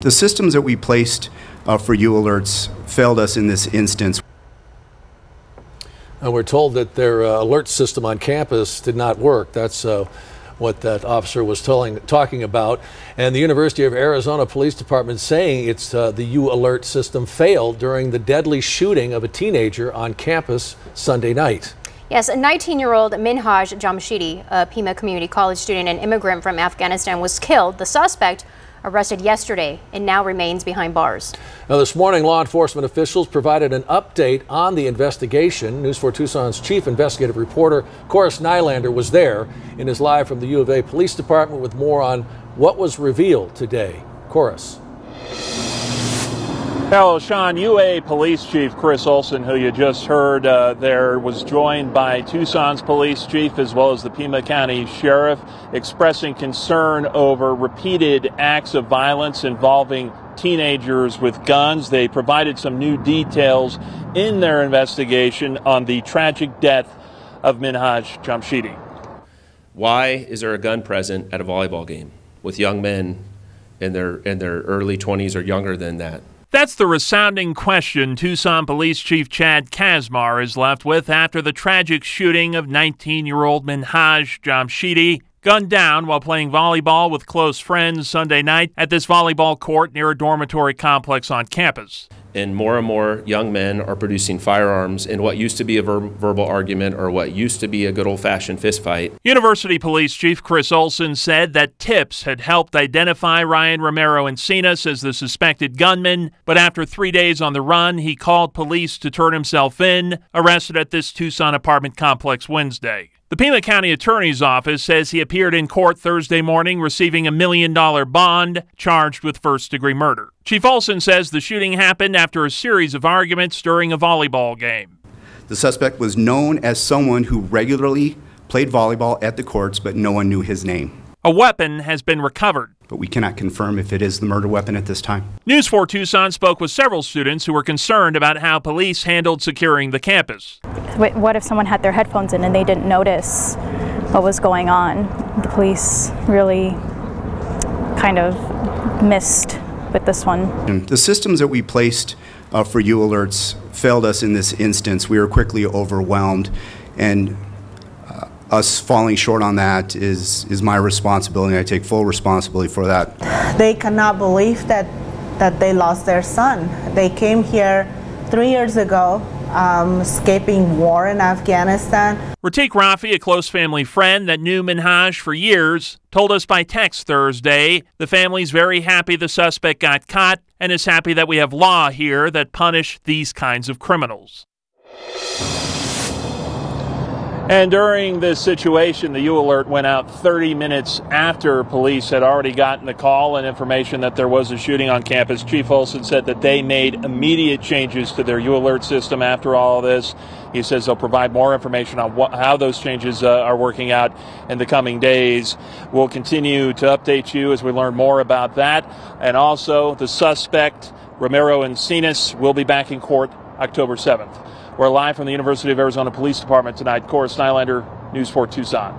The systems that we placed uh, for U alerts failed us in this instance. Uh, we're told that their uh, alert system on campus did not work. That's uh, what that officer was telling, talking about. And the University of Arizona Police Department saying it's uh, the U alert system failed during the deadly shooting of a teenager on campus Sunday night. Yes, a 19-year-old Minhaj Jamshidi, a Pima Community College student and immigrant from Afghanistan, was killed. The suspect arrested yesterday and now remains behind bars. Now, this morning, law enforcement officials provided an update on the investigation. News 4 Tucson's chief investigative reporter, Chorus Nylander, was there and is live from the U of A Police Department with more on what was revealed today. Chorus. Hello, Sean. UA Police Chief Chris Olson, who you just heard uh, there, was joined by Tucson's police chief as well as the Pima County Sheriff, expressing concern over repeated acts of violence involving teenagers with guns. They provided some new details in their investigation on the tragic death of Minhaj Jamshidi. Why is there a gun present at a volleyball game with young men in their in their early 20s or younger than that? That's the resounding question Tucson Police Chief Chad Kasmar is left with after the tragic shooting of 19 year old Minhaj Jamshidi, gunned down while playing volleyball with close friends Sunday night at this volleyball court near a dormitory complex on campus and more and more young men are producing firearms in what used to be a ver verbal argument or what used to be a good old fashioned fistfight. University Police Chief Chris Olson said that tips had helped identify Ryan Romero Encinas as the suspected gunman, but after three days on the run, he called police to turn himself in, arrested at this Tucson apartment complex Wednesday. The Pima County Attorney's Office says he appeared in court Thursday morning receiving a million dollar bond, charged with first degree murder. Chief Olson says the shooting happened after a series of arguments during a volleyball game. The suspect was known as someone who regularly played volleyball at the courts, but no one knew his name. A weapon has been recovered. But we cannot confirm if it is the murder weapon at this time. News 4 Tucson spoke with several students who were concerned about how police handled securing the campus. What if someone had their headphones in and they didn't notice what was going on? The police really kind of missed with this one. The systems that we placed uh, for U alerts failed us in this instance. We were quickly overwhelmed and uh, us falling short on that is, is my responsibility. I take full responsibility for that. They cannot believe that, that they lost their son. They came here three years ago um, escaping war in Afghanistan. Ratik Rafi, a close family friend that knew Minhaj for years, told us by text Thursday the family's very happy the suspect got caught and is happy that we have law here that punish these kinds of criminals. And during this situation, the U alert went out 30 minutes after police had already gotten the call and information that there was a shooting on campus. Chief Olson said that they made immediate changes to their U alert system after all this. He says they'll provide more information on what, how those changes uh, are working out in the coming days. We'll continue to update you as we learn more about that. And also, the suspect, Romero Encinas, will be back in court October 7th. We're live from the University of Arizona Police Department tonight. Chorus Nylander, News 4 Tucson.